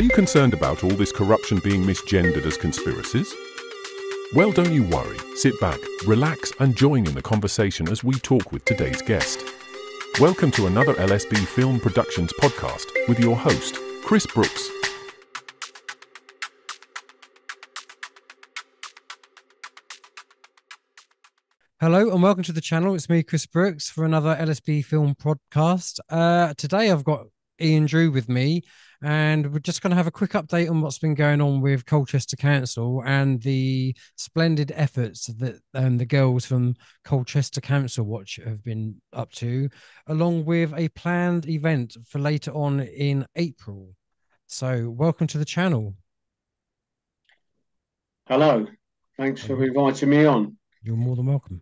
Are you concerned about all this corruption being misgendered as conspiracies? Well, don't you worry. Sit back, relax, and join in the conversation as we talk with today's guest. Welcome to another LSB Film Productions podcast with your host, Kris Brooks. Hello and welcome to the channel. It's me, Kris Brooks, for another LSB Film podcast. Uh, today I've got Ian Drew with me, and we're just going to have a quick update on what's been going on with Colchester Council and the splendid efforts that um, the girls from Colchester Council Watch have been up to, along with a planned event for later on in April. So, welcome to the channel. Hello. Thanks for inviting me on. You're more than welcome.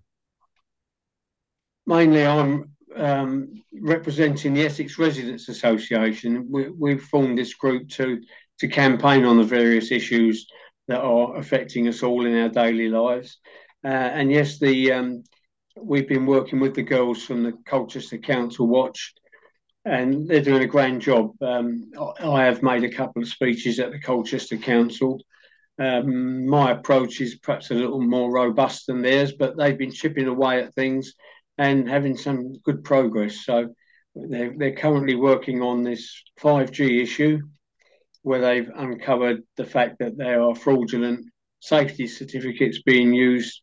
Mainly, I'm um, representing the Essex Residents Association. We, we've formed this group to to campaign on the various issues that are affecting us all in our daily lives. Uh, and yes, the um, we've been working with the girls from the Colchester Council Watch, and they're doing a grand job. Um, I have made a couple of speeches at the Colchester Council. Um, my approach is perhaps a little more robust than theirs, but they've been chipping away at things and having some good progress. So they're, they're currently working on this 5G issue where they've uncovered the fact that there are fraudulent safety certificates being used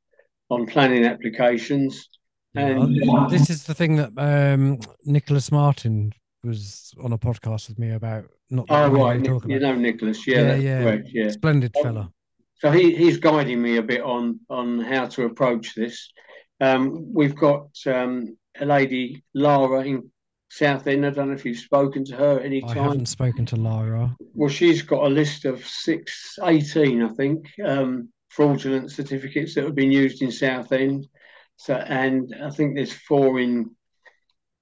on planning applications. And uh, this is the thing that um, Nicholas Martin was on a podcast with me about. Not oh right, Nick, you know Nicholas, yeah, yeah, yeah. Correct, yeah. splendid fella. So he, he's guiding me a bit on on how to approach this. Um, we've got um, a lady, Lara, in Southend. I don't know if you've spoken to her at any time. I haven't spoken to Lara. Well, she's got a list of six, 18, I think, um, fraudulent certificates that have been used in Southend. So, and I think there's four in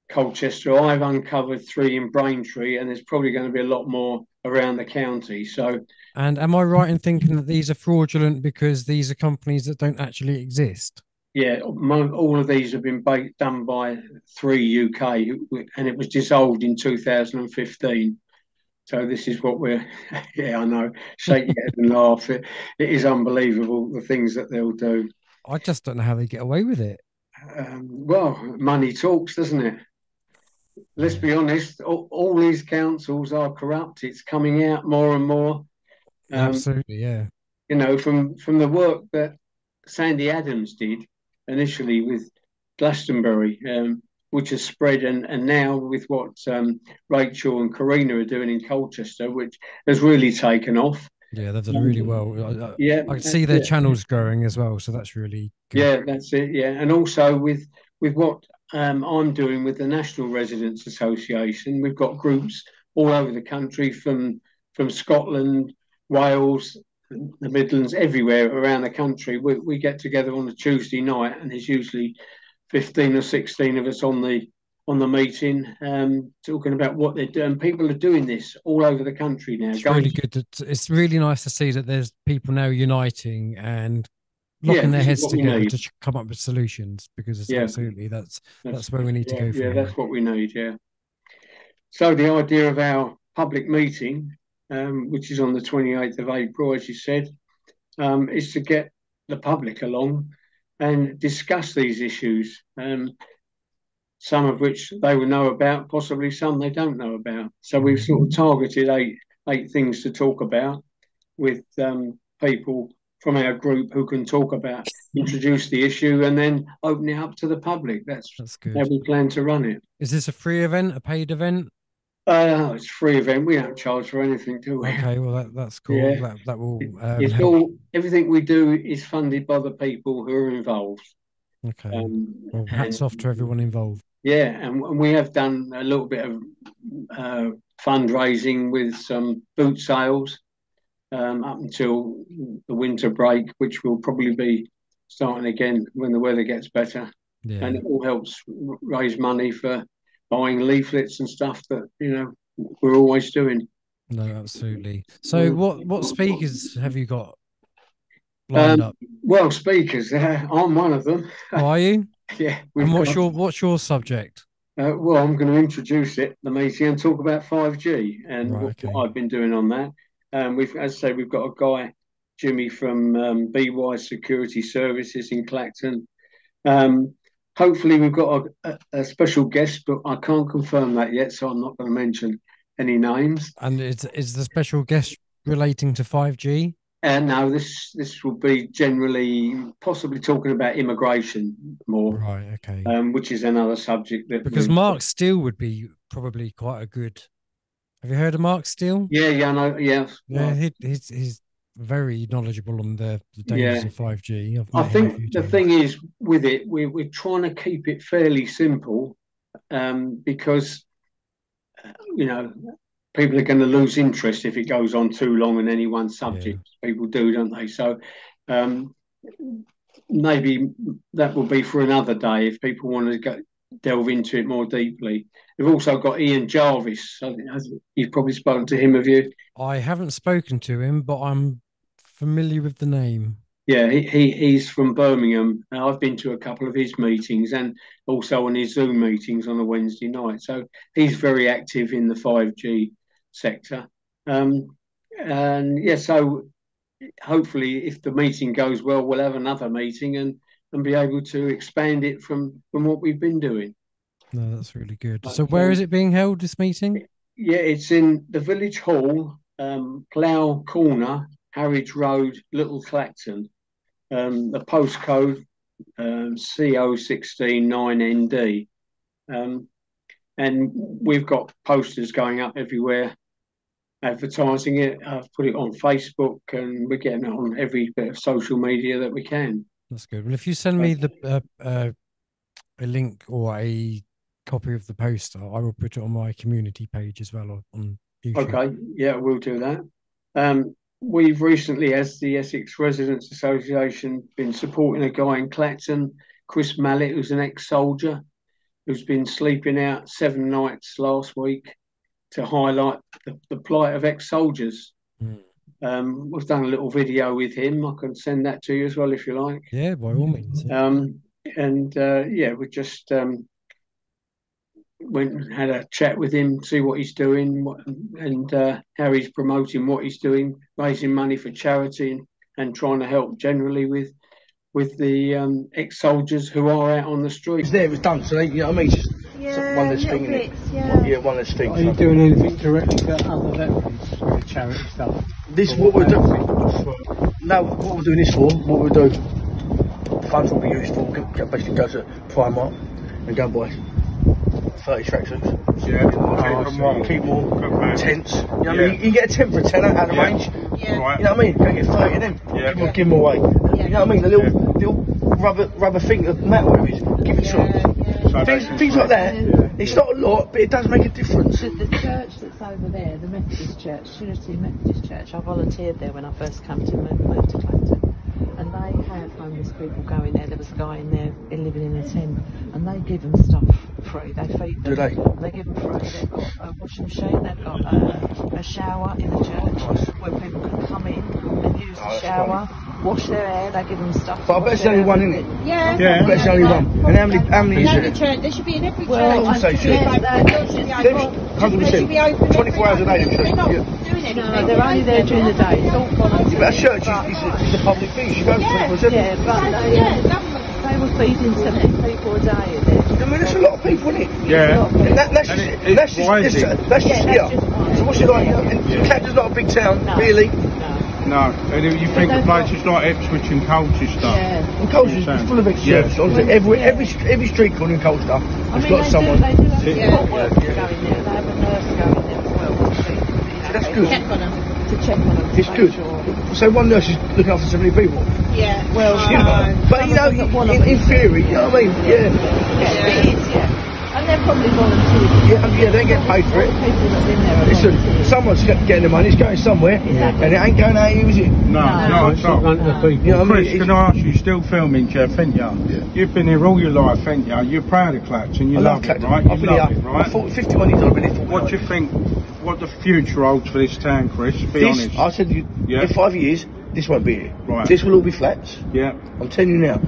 Colchester. I've uncovered three in Braintree, and there's probably going to be a lot more around the county. So, and am I right in thinking that these are fraudulent because these are companies that don't actually exist? Yeah, all of these have been done by Three UK, and it was dissolved in 2015. So this is what we're. Yeah, I know. Shake your head and laugh. It, it is unbelievable the things that they'll do. I just don't know how they get away with it. Um, well, money talks, doesn't it? Let's be honest. All, all, these councils are corrupt. It's coming out more and more. Um, Absolutely, yeah. You know, from from the work that Sandy Adams did, initially with Glastonbury, um, which has spread, and, and now with what um, Rachel and Karina are doing in Colchester, which has really taken off. Yeah, they've done really well. I, yeah, I can see their it. channels growing as well, so that's really good. yeah, that's it. Yeah, and also with with what um, I'm doing with the National Residents Association, we've got groups all over the country from from Scotland, Wales, the Midlands, everywhere around the country. We, we get together on a Tuesday night, and there's usually fifteen or sixteen of us on the on the meeting, um, talking about what they're doing. People are doing this all over the country now. It's really good. To, it's really nice to see that there's people now uniting and locking yeah, their heads together to come up with solutions. Because yeah. absolutely, that's, that's, that's where we need yeah, to go. Yeah, that's what we need. Yeah. So the idea of our public meeting um, which is on the 28th of April, as you said, um, is to get the public along and discuss these issues. Um, some of which they will know about, possibly some they don't know about. So we've sort of targeted eight eight things to talk about with um, people from our group who can talk about, introduce the issue, and then open it up to the public. That's, That's good. how we plan to run it. Is this a free event, a paid event? Uh, it's free event. We don't charge for anything, do we? Okay, well that, that's cool. Yeah. That, that will. Um, it's help. all everything we do is funded by the people who are involved. Okay. Um, well, hats and, off to everyone involved. Yeah, and, and, we have done a little bit of uh, fundraising with some boot sales um, up until the winter break, which will probably be starting again when the weather gets better. Yeah. And it all helps raise money for buying leaflets and stuff that you know we're always doing. No, absolutely. So, what what speakers have you got lined um, up? Well, speakers. Uh, I'm one of them. Oh, are you? yeah. And what's got... your what's your subject? Uh, well, I'm going to introduce it, the meeting, and talk about 5G and Right, what, okay. what I've been doing on that. Um, we've, as I say, we've got a guy, Jimmy from um, BY Security Services in Clacton. Um, hopefully, we've got a, a, special guest, but I can't confirm that yet, so I'm not going to mention any names. And is is the special guest relating to five G? And now this this will be generally possibly talking about immigration more, Right. Okay. um, which is another subject that because we- Mark Steele would be probably quite a good. Have you heard of Mark Steele? Yeah, yeah, no, yeah. Yeah, he, he's he's very knowledgeable on the, the dangers Yeah. of five G. I think the thing is with it, we're we're trying to keep it fairly simple, um, because uh, you know people are going to lose interest if it goes on too long in any one subject. People do, don't they? So um, maybe that will be for another day if people want to go delve into it more deeply. We've also got Ian Jarvis. I think You've probably spoken to him, have you? I haven't spoken to him, but I'm familiar with the name. Yeah, he, he he's from Birmingham. and I've been to a couple of his meetings and also on his Zoom meetings on a Wednesday night. So he's very active in the 5G sector. Um, and yeah, so hopefully, if the meeting goes well, we'll have another meeting and and be able to expand it from from what we've been doing. No, that's really good. So where um, it being held? This meeting? Yeah, it's in the village hall, um, Plough Corner, Harwich Road, Little Clacton. Um, the postcode um, CO169ND. Um, and we've got posters going up everywhere advertising it. I've put it on Facebook and we're getting it on every bit of social media that we can. That's good. Well, if you send me the uh, uh, a link or a copy of the poster, I will put it on my community page as well on- on YouTube. Okay, yeah, we'll do that. Um, we've recently, as the Essex Residents Association, been supporting a guy in Clacton, Chris Mallett, who's an ex-soldier, who's been sleeping out seven nights last week to highlight the, the plight of ex-soldiers. Hmm. Um, we've done a little video with him. I can send that to you as well if you like. Yeah, by all means. yeah. Um, and uh, yeah, we're just um, went and had a chat with him, see what he's doing, what, and uh, how he's promoting what he's doing, raising money for charity, and, and trying to help generally with with the um, ex-soldiers who are out on the street. It's there, it's done. So they, you know what I mean? Just Yeah, one less thing, bits, yeah. yeah, one less thing. Are you So doing anything directly to other veterans with charity stuff? this what we're doing. No, what we're doing this for? What we'll do? Funds will be used for. go- go- Basically, go to Primark and go buy thirty tracksuits. Yeah. Oh, keep them warm. Keep more Good man. tents. You know what I mean? You get a tent for a tenner out of the Yeah. range. Yeah. Right. You know what I mean? Go get thirty of them. Yeah. Give, them, give them away. You know what I mean? The little, little rubber rubber thing, the metal whatever it is. Give it to them. So Things, things like that. It's not a lot, but it does make a difference. The, the church that's over there, the Methodist Church, Trinity Methodist Church, I volunteered there when I first came to move, move to Clacton. Have homeless people going there. There was a guy in there uh, living in a tent, and they give them stuff free. They feed them. Do they? They give them free. They've got a washing machine. They've got a, a shower in the church where people can come in and use Oh, the shower, wash their hair. They give them stuff. But I bet wash it's only one, hair. isn't it? Yeah. Yeah. I bet it's only one. And how many, how many In is every there? church, there should be in every Well, church. I'd say so. Yeah, like that. There should be Them- open. 100%. They should be open 24 hours a day, every them They're not doing anything. No, they're only there during the day. It's all volunteer. But a church is, is, a, is a public thing. You go Yeah. 24 7. Yeah, but they, Yeah, government. they were feeding 70 people a day in there. I mean, that's a lot of people, isn't it? Yeah. And that, that's And just, it- it- that's just, why is that's, it? that's just Yeah, here. that's just one. So what's it like? And Clacton's not a big town, No. really. No. No. And you think they've of places like Ipswich and Colchester. Yeah. And Colchester is full of ex Yeah. churches. Honestly, every, Yeah. every, every street corner in Colchester I has mean, got they someone. do, they do have Yeah. support workers going there. They have a nurse going there as well. To, see, That's to good. Check on them. To check on them. It's good. Sure. So one nurse is looking after so many people. Yeah. Well, You know, um, but you know, Some of them that wanna in, in theory, you know what I mean? Yeah. Yeah, it is, yeah. And they're probably volunteers. Yeah, um, yeah, they get paid for it. People that have been there Listen, volunteers. someone's get- getting the money, it's going somewhere, Exactly. and it ain't going out here, is it? No, No. no, it's not. You know what I mean? Chris, can I ask you, you're still filming, Jeff, ain't you? You've been here all your life, ain't you? You're proud of Clacton, you I love, love it, right? You I've been love here it, right? for 51 years, I've been here for What do you think, what the future holds for this town, Chris? Be This, honest. I said, you, Yeah. in five years, this won't be here. Right. This will all be flats. Yeah, I'm telling you now.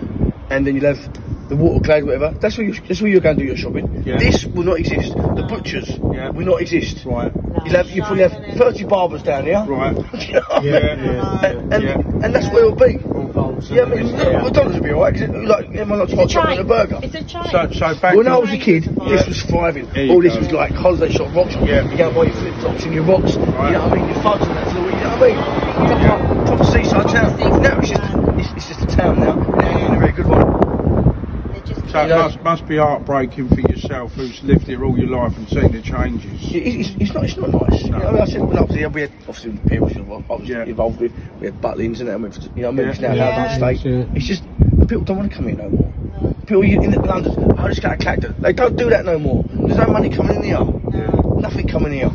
And then you'll have the water, Waterglade, whatever. That's where you that's where you're going to do your shopping. Yeah. This will not exist. The butchers Yeah. will not exist. Right. You'll have you probably have thirty barbers down here. Right. You know what I Yeah, mean? yeah, and, and, yeah. and that's where it'll be. Yeah, I and mean, everything, yeah. McDonald's will be alright because like everyone likes hot It's a chocolate and a burger. It's a chain. So, so back When I was a kid, this was thriving. There you All this go. was like holiday shop, rock shop. Yeah. You go and buy your flip flops and your rocks. Right. You know what I mean? Your fudge and that sort you know what I mean? Proper, proper seaside town. Now it's just, it's, it's just a town now. and It ain't even a very good one. They're just So it You know- must, must be heartbreaking for yourself who's lived here all your life and seen the changes. It- It's, it's not. It's not nice. You know, I mean, I said when I was here, we had obviously people I was Yeah. involved with. We had Butlins and that. and we- You know, what I mean, Yeah. it's now Yeah. yeah. State. Yeah. It's just people don't want to come here no more. People in in London, oh, just go to Clacton. They don't do that no more. There's no money coming in here. Nothing coming here.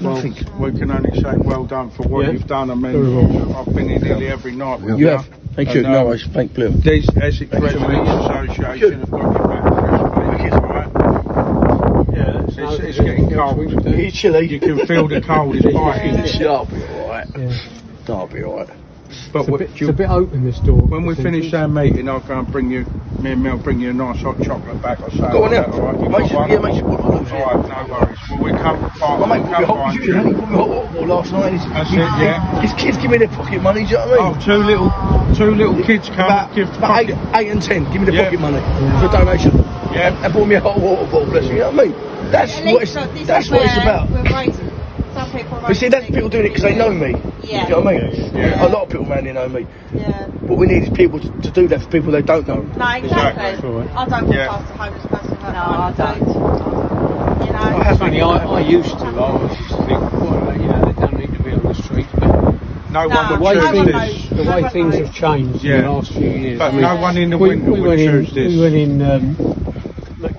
Nothing. We can only say well done for what Yeah. you've done. I Very mean, well. I've been here nearly every night with You have. Thank you. And, No um, worries. Thank you. These Essex Thank you. Residents Association have got your back, Chris, mate, all right? Yeah, It's, it's getting cold. It's chilly. You can feel the cold is biting. Yeah, I'll be alright. Yeah. I'll be alright. But It's a, what bit, you- it's a bit open this door. when we finish our meeting, I'll go and bring you, me and Mel bring you a nice hot chocolate back or so. Got one All now. right, you Make got sure, one? yeah, make sure you put one on. All right, no worries. Well, we come, My oh, mate we put me come hot, find you should you. put me hot water last night. His, That's his, it, yeah. His kids give me their pocket money, do you know what I Oh, mean? two little, two little kids come about, give about eight, eight and ten, give me the Yeah. pocket money for a donation. Yeah. And bought me a hot water bottle, bless you, you know what I mean? That's what it's, least, so this that's what it's about. We're raising. Some people are But see, that's people doing it because they know me. Yeah. Do you know what I mean? Yeah. A lot of people around here know me. Yeah. What we need is people to, to do that for people they don't know. No, exactly. Exactly. Right. I don't walk Yeah. past a homeless person. No, I don't. You know. I have Funny, I, I used to. I always used to think, well, you know, they don't need to be on the street. But No No, one the would way choose one things, knows. this. the way one things knows. have changed Yeah. in the last few years. But I mean, no one in the we, window we would went in, choose this. We went in um,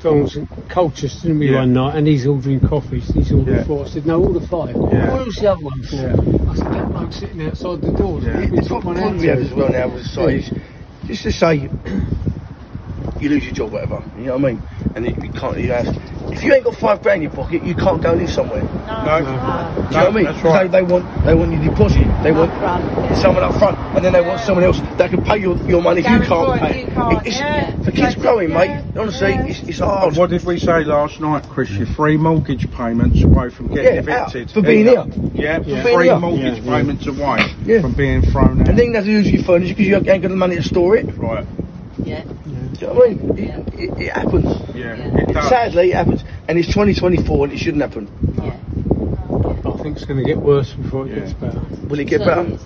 McDonald's in Colchester didn't we, Yeah. one night, and he's ordering coffees. He's ordering Yeah. four. I said, no, order five. Yeah. Who's the other one for? Yeah. I said, that bloke sitting outside the door. Yeah. We It's took what one we have as well now with society. Just to say, you lose your job, whatever. You know what I mean? And you, you can't. You have, if you ain't got five grand in your pocket, you can't go live somewhere. No, Do you know what I mean? that's right. They, they want they want your deposit. They want front, someone up front, and then they want someone else that can pay your, your money if you can't pay. you can't, It's- yeah. For kids Like, growing, mate. Honestly, yeah. it's, it's hard. What did we say last night, Chris? You're three mortgage payments away from getting Yeah, out, evicted. for being here. Yeah, For being three here. mortgage Yeah, yeah. payments away Yeah. from being thrown out. And then that's usually to use your furniture because you ain't got the money to store it. Right, Yeah. Do you know what I mean? It, it, it happens. yeah, Yeah. it does. Sadly, it happens. And it's 2024 and it shouldn't happen. Yeah. I think it's going to get worse before it Yeah. gets better. Will it get So better?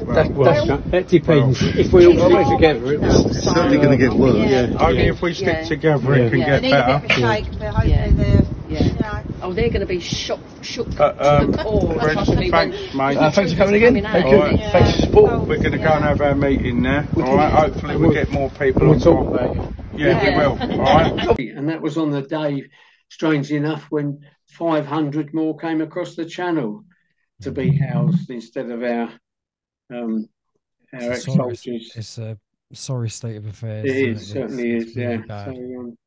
It's- That, Well, that's, that depends. if we all stay together, it. It's certainly going to get worse. Yeah. Only if we stick Yeah. together Yeah. it can Yeah. get They need a better. bit of a shake, but hopefully Yeah. Yeah. Oh, they're going to be shook, shook Uh, um, to the core. Chris, thanks, mate. uh, thanks for coming again. Thank you. Alright. Thanks for your support. We're going to go and have our meeting now. All right. Hopefully we'll get more people We'll on talk board. about it. Yeah, we will. All right. And that was on the day, strangely enough, when 500 more came across the channel to be housed instead of our um, our It's a sorry, ex-soldiers. it's a sorry state of affairs. It is, It's- certainly it's is, really yeah. So, um,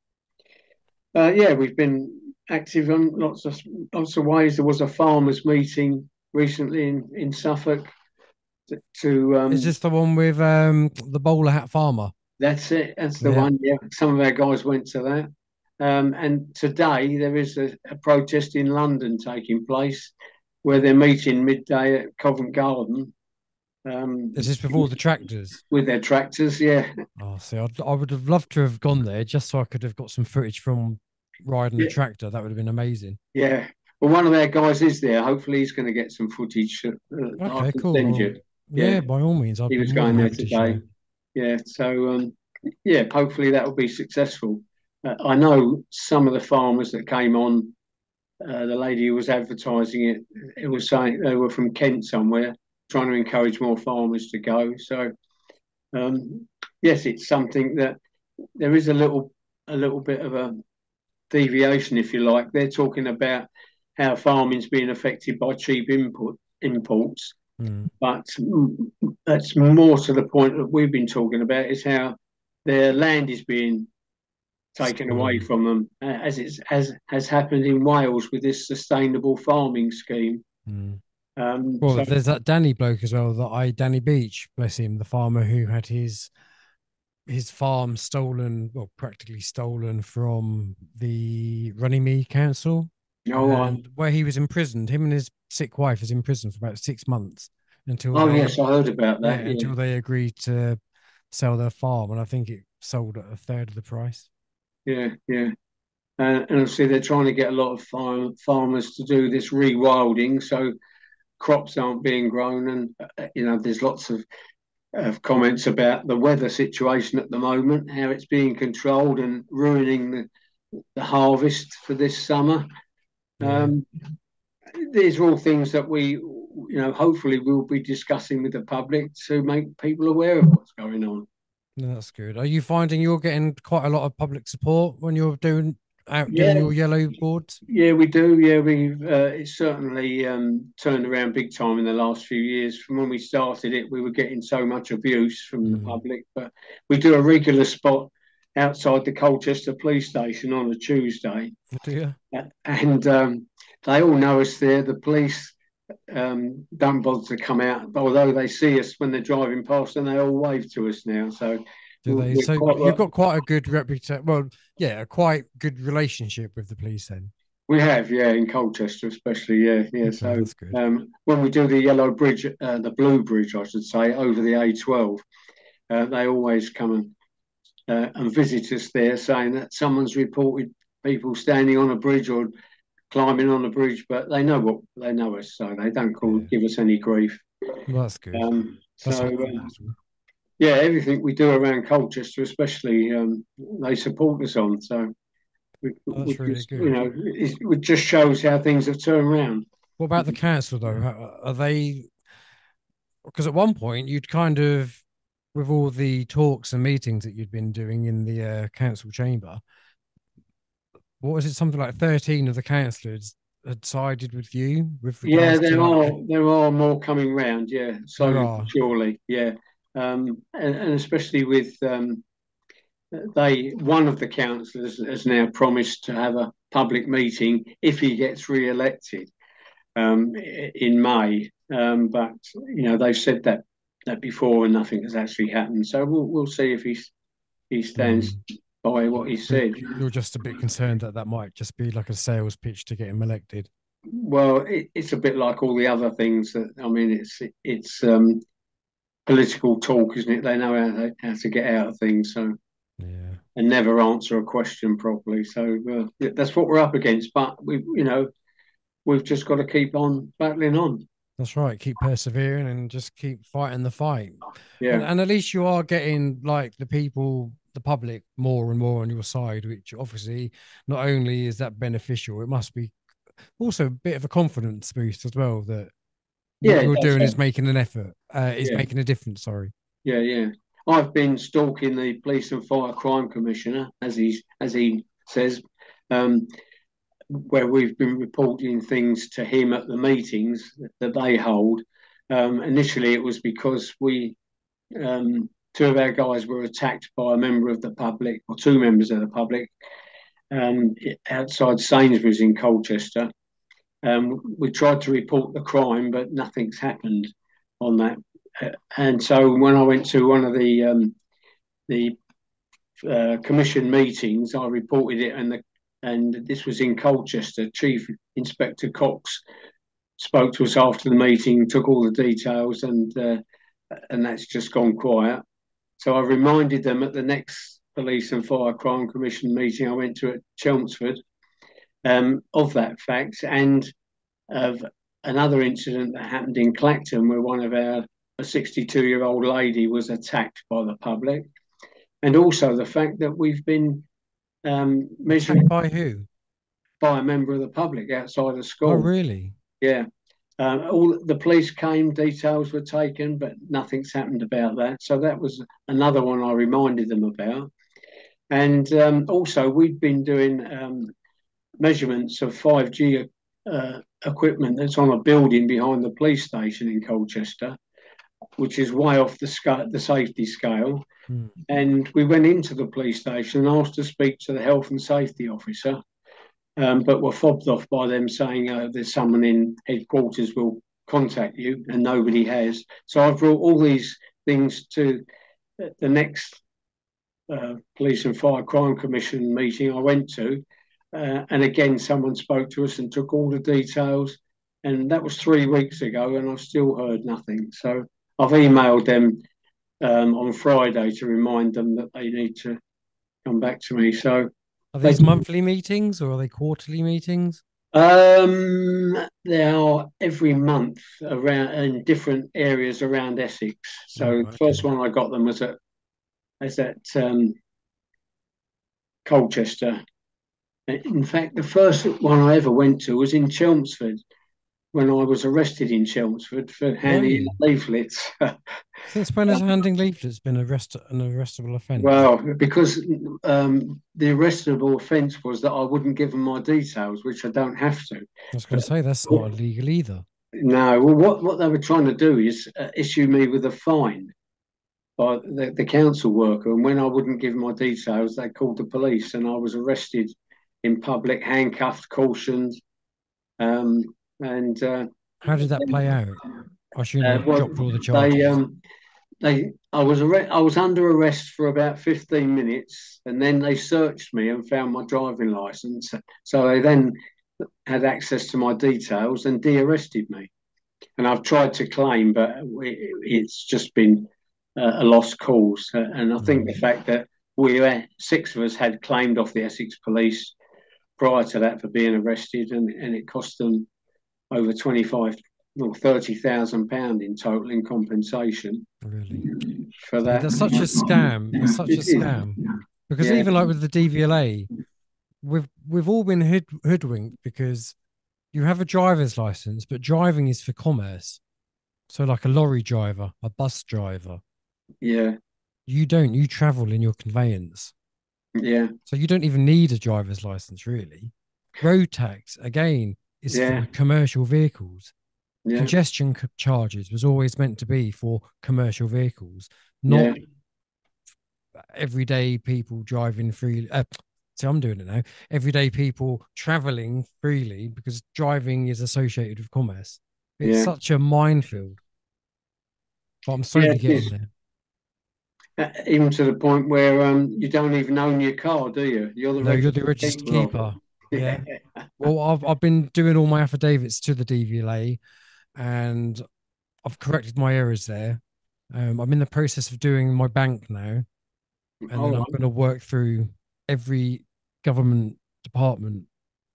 uh, yeah, we've been active on lots of lots of ways. There was a farmers' meeting recently in, in Suffolk to, to um, Is this the one with um the bowler hat farmer? That's it. That's the Yeah. one. Yeah, some of our guys went to that. Um, and today there is a, a protest in London taking place where they're meeting midday at Covent Garden um, Is this all the tractors? with their tractors. Yeah, Oh, see, I'd, I would have loved to have gone there just so I could have got some footage from riding Yeah. the tractor. That would have been amazing. yeah. Well, one of their guys is there. Hopefully, he's going to get some footage. Uh, Okay, cool. Well. Yeah, Yeah. by all means. I'd He was going there today. Yeah, so um, yeah, hopefully that will be successful. Uh, I know some of the farmers that came on. Uh, the lady who was advertising it, it was saying they were from Kent somewhere, trying to encourage more farmers to go. So, um, yes, it's something that there is a little, a little bit of a deviation, if you like. They're talking about how farming's being affected by cheap input imports, Mm. but that's more to the point that we've been talking about is how their land is being taken away from them, uh, as it's as has happened in Wales with this sustainable farming scheme. Mm. Um, Well, so- there's that Danny bloke as well. That I Danny Beach, bless him, the farmer who had his his farm stolen, well, practically stolen from the Runnymede Council, Oh, and where he was imprisoned. Him and his sick wife was in prison for about six months until oh they, yes, I heard about yeah, that. yeah. until they agreed to sell their farm, and I think it sold at a third of the price. Yeah, yeah. Uh, and obviously they're trying to get a lot of farm, farmers to do this rewilding, so crops aren't being grown. And uh, you know, there's lots of of comments about the weather situation at the moment, how it's being controlled and ruining the the harvest for this summer. Um, these are all things that we, you know, hopefully we'll be discussing with the public to make people aware of what's going on. No, that's good. Are you finding you're getting quite a lot of public support when you're doing out Yeah. doing your yellow boards? Yeah, we do. Yeah, we've uh, it's certainly um, turned around big time in the last few years. From when we started it, we were getting so much abuse from the Mm. public, but we do a regular spot outside the Colchester police station on a Tuesday, Do you? and um, they all know us there. The police um, don't bother to come out, although they see us when they're driving past, and they all wave to us now. So Do they? So you've got quite a good reputation. Well, yeah, a quite good relationship with the police then. we have, yeah, in Colchester especially, yeah, yeah. Okay, So that's good. um, when we do the yellow bridge, uh, the blue bridge, I should say, over the A12, uh, they always come and uh, and visit us there, saying that someone's reported people standing on a bridge or climbing on a bridge, but they know what they know us, so they don't call Yeah. give us any grief. Well, that's good. Um, That's so matters. Yeah, everything we do around Colchester, especially, um, they support us on. So. We, That's we really just, good. You know, it, it just shows how things have turned around. What about the council though? Are they? Because at one point you'd kind of, with all the talks and meetings that you'd been doing in the uh, council chamber, what was it? Something like thirteen of the councillors had sided with you. With Yeah, there are there are more coming round. Yeah, are. surely. Yeah, um, and, and especially with um, they one of the councillors has now promised to have a public meeting if he gets re-elected um, in May. Um, but you know they've said that that before and nothing has actually happened. So we'll we'll see if he he stands by what he said. You're just a bit concerned that that might just be like a sales pitch to get him elected. Well, it, it's a bit like all the other things that I mean. It's it's um, political talk, isn't it? They know how to, how to get out of things, so Yeah. and never answer a question properly. So uh, yeah, that's what we're up against. But we, you know, we've just got to keep on battling on. That's right. Keep persevering and just keep fighting the fight. Yeah, And, and at least you are getting like the people, the public, more and more on your side, which obviously not only is that beneficial, it must be also a bit of a confidence boost as well that Yeah, what you're doing is making an effort, uh, is Yeah. making a difference. Sorry. yeah, yeah. I've been stalking the police and fire crime commissioner, as he as he says, um, where we've been reporting things to him at the meetings that they hold. Um, initially, it was because we um, two of our guys were attacked by a member of the public, or two members of the public, um, outside Sainsbury's in Colchester. Um, we tried to report the crime, but nothing's happened on that. Uh, and so when I went to one of the um, the uh, commission meetings, I reported it, and the and this was in Colchester. Chief Inspector Cox spoke to us after the meeting, took all the details, and uh, and that's just gone quiet. So I reminded them at the next Police and Fire Crime Commission meeting I went to at Chelmsford um, of that fact and of another incident that happened in Clacton where one of our a 62 year old lady was attacked by the public, and also the fact that we've been um, measured Attacked by who? by a member of the public outside of school. Oh, really? Yeah. Um, all the police came, details were taken, but nothing's happened about that. So that was another one I reminded them about. And um, also, we've been doing um, measurements of 5G uh, equipment that's on a building behind the police station in Colchester, which is way off the scale, the safety scale. Hmm. And we went into the police station and asked to speak to the health and safety officer um, but were fobbed off by them saying uh, there's someone in headquarters will contact you, and nobody has. So I've brought all these things to the next uh, Police and Fire Crime Commission meeting I went to, uh, and again someone spoke to us and took all the details, and that was three weeks ago, and I've still heard nothing. So I've emailed them um, on Friday to remind them that they need to come back to me. So Are these They- monthly meetings or are they quarterly meetings? um, they are every month around in different areas around Essex. So Oh, the first one I got them was at is at um, Colchester. In fact, the first one I ever went to was in Chelmsford when I was arrested in Chelmsford for handing in leaflets. Since when has handing leaflets been arrest an arrestable offence? Well, because um, the arrestable offence was that I wouldn't give them my details, which I don't have to. I was going to say that's not illegal either. No, well, what, what they were trying to do is uh, issue me with a fine by the, the council worker. And when I wouldn't give my details, they called the police and I was arrested in public, handcuffed, cautioned. Um, and uh, How did that play out? I assume Uh, they well, dropped all the charges. they um they I was arre- I was under arrest for about 15 minutes and then they searched me and found my driving license so they then had access to my details and de-arrested me and I've tried to claim but it, it's just been a lost cause and I think the fact that we uh, six of us had claimed off the Essex police prior to that for being arrested and, and it cost them over 25 or thirty thousand pound in total in compensation really. for that. That's such a scam. It's such a It is. scam. Because Yeah. even like with the DVLA, we've we've all been hood, hoodwinked because you have a driver's license, but driving is for commerce. So like a lorry driver, a bus driver, Yeah, you don't. You travel in your conveyance, yeah, so you don't even need a driver's license really. Road tax again is Yeah. for commercial vehicles. yeah, Congestion charges was always meant to be for commercial vehicles, not everyday people driving freely. Uh, see, I'm doing it now. Everyday people traveling freely because driving is associated with commerce. It's Yeah. such a minefield. But I'm slowly Yeah, getting is. there. Uh, even to the point where um you don't even own your car, do you? You're the No, you're the registered keeper keeper. Yeah. Well, I've I've been doing all my affidavits to the DVLA, and I've corrected my errors there. Um, I'm in the process of doing my bank now, and then Oh, I'm going to work through every government department,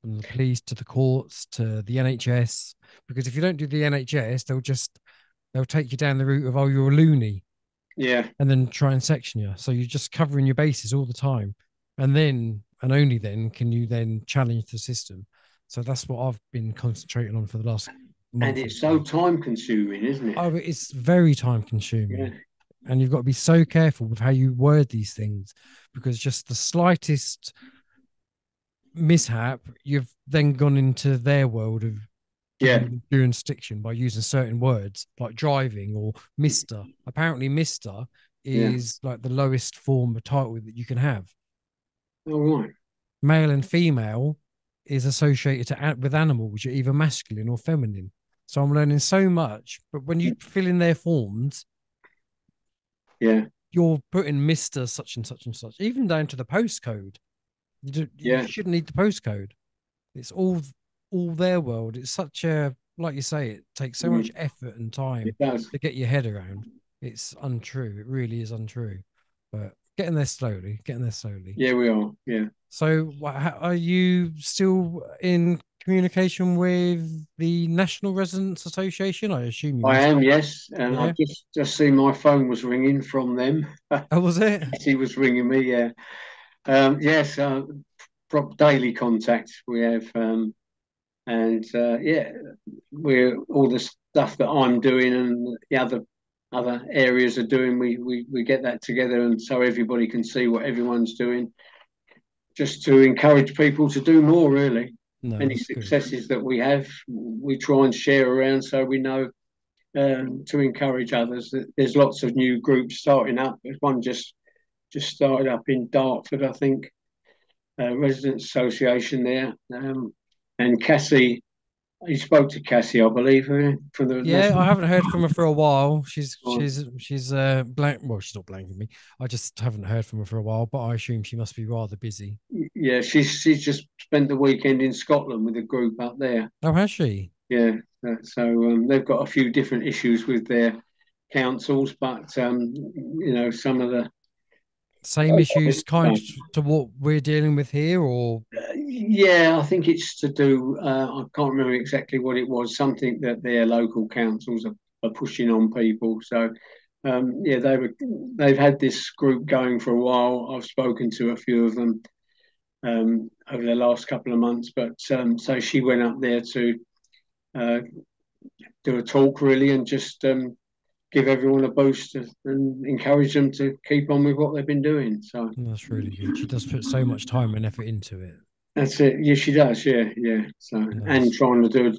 from the police to the courts to the NHS. Because if you don't do the NHS, they'll just they'll take you down the route of oh you're a loony, yeah, and then try and section you. So you're just covering your bases all the time, and then and only then can you then challenge the system. So that's what I've been concentrating on for the last. month and it's so time consuming, isn't it? Oh, it's very time consuming Yeah, and you've got to be so careful with how you word these things because just the slightest mishap you've then gone into their world of yeah, jurisdiction by using certain words like driving or mister apparently mister Yeah. is like the lowest form of title that you can have all right. male and female is associated to with animals you're either masculine or feminine so i'm learning so much but when you fill in their forms Yeah, you're putting Mr. such and such and such, even down to the postcode. You, do, you Yeah. shouldn't need the postcode. It's all all their world. It's such a like you say, it takes so Mm. much effort and time to get your head around. It's untrue. It really is untrue. But getting there slowly, getting there slowly. Yeah, we are. Yeah. So, are you still in communication with the National Residents Association? I assume you. I am, yes, and Yeah. I just just see my phone was ringing from them. Oh, was it? He was ringing me, yeah. Um, yes, uh, daily contact we have, um, and uh, yeah, we're all the stuff that I'm doing and the other other areas are doing. We we we get that together, and so everybody can see what everyone's doing, just to encourage people to do more. Really, No. any that's good. successes that we have, we try and share around so we know um, to encourage others. There's lots of new groups starting up. There's one just just started up in Dartford, I think, uh, Residents Association there, um, and Cassie you spoke to Cassie, I believe, from the Yeah, I haven't heard from her for a while. She's Oh. she's she's uh blank. Well, she's not blanking me. I just haven't heard from her for a while, but I assume she must be rather busy. Yeah, she's she's just spent the weekend in Scotland with a group up there. Oh, has she? Yeah, uh, so um, they've got a few different issues with their councils, but um, you know, some of the Same issues, kind fine. to what we're dealing with here, or yeah, I think it's to do. Uh, I can't remember exactly what it was. Something that their local councils are, are pushing on people. So, um, yeah, they were. They've had this group going for a while. I've spoken to a few of them um, over the last couple of months. But um, so she went up there to uh, do a talk, really, and just um, give everyone a boost and encourage them to keep on with what they've been doing. So. that's really good. She does put so much time and effort into it. That's it. Yeah, she does. Yeah, yeah. So, and trying to do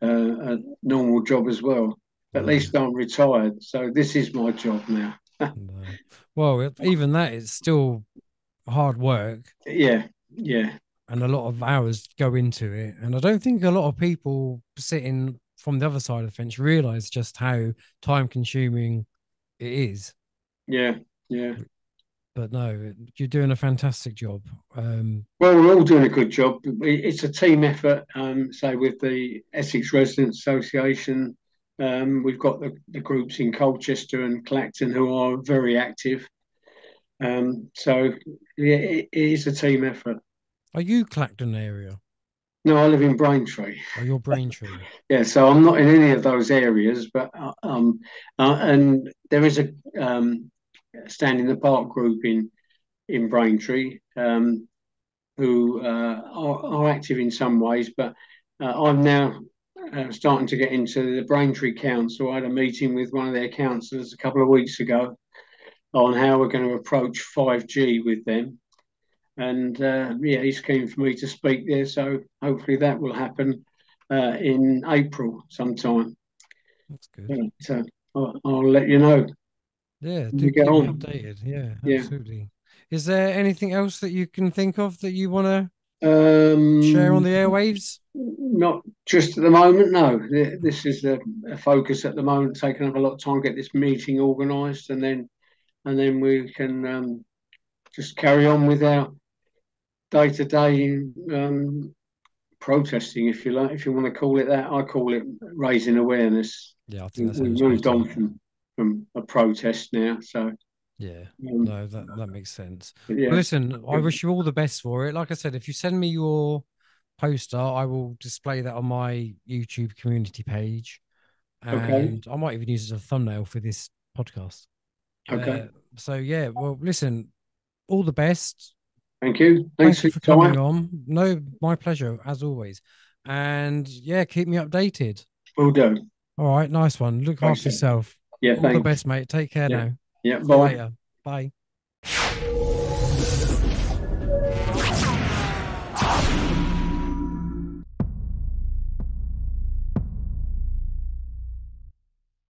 a, a normal job as well. At Mm. least I'm retired, so this is my job now. No. Well, even that is still hard work. Yeah, yeah, and a lot of hours go into it. And I don't think a lot of people sitting from the other side of the fence realize just how time consuming it is. yeah, yeah. But no, you're doing a fantastic job. Um, Well, we're all doing a good job. It's a team effort. Um, say with the Essex Residents Association, um, we've got the, the groups in Colchester and Clacton who are very active. Um, so yeah, it, it is a team effort. are you Clacton area? No, I live in Braintree. Are you're Braintree? Yeah, so I'm not in any of those areas, but uh, um, uh, and there is a um, stand in the park group in in Braintree um, who uh, are, are active in some ways, but uh, I'm now uh, starting to get into the Braintree Council. I had a meeting with one of their councillors a couple of weeks ago on how we're going to approach 5G with them. And uh, yeah, he's keen for me to speak there, so hopefully that will happen uh, in April sometime. That's good. So I'll, I'll let you know. Yeah, do get on. updated. Yeah, Yeah. Is there anything else that you can think of that you want to Um, share on the airwaves? Not just at the moment, no. This is a, a focus at the moment, taking up a lot of time, get this meeting organised, and then and then we can um, just carry on with our day to day um protesting, if you like, if you want to call it that. I call it raising awareness. Yeah, I think that we sounds moved on from from a protest now, so Yeah, um, no, that that makes sense. Well, yeah, listen, I wish you all the best for it. Like I said, if you send me your poster, I will display that on my YouTube community page. Okay. And I might even use it as a thumbnail for this podcast. okay. Uh, so yeah, well, listen, all the best. Thank you. Thank Thanks you for for coming on. No, my pleasure as always. And yeah, keep me updated. Will do. All right, nice one. Look Thanks, after yourself. Yeah, All the best, mate. Take care Yeah. now. Yeah, bye. Bye.